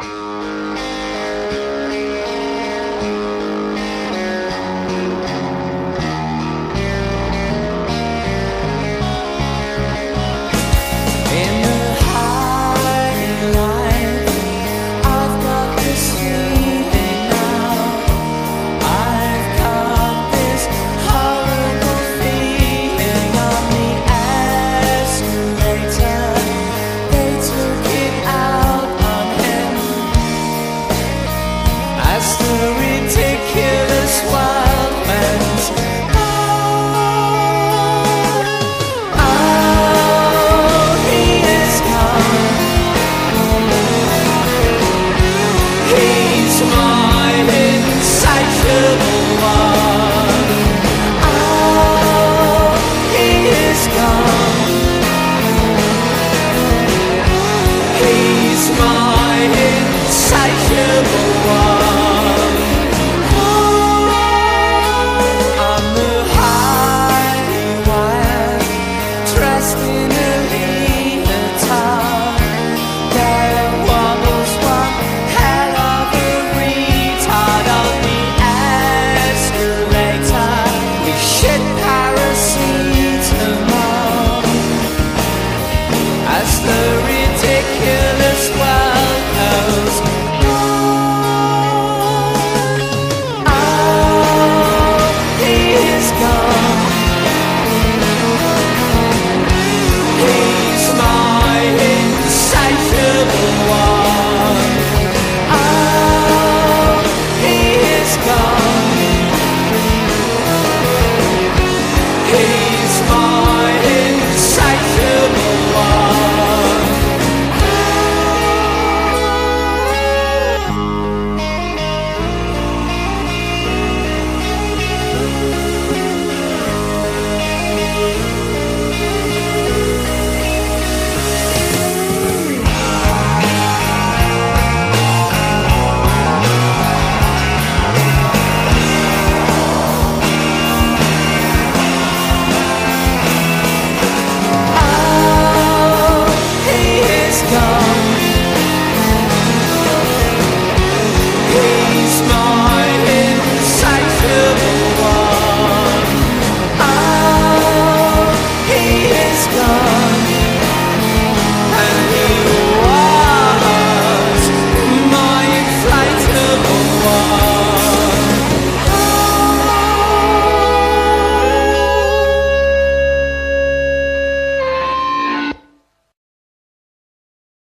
you one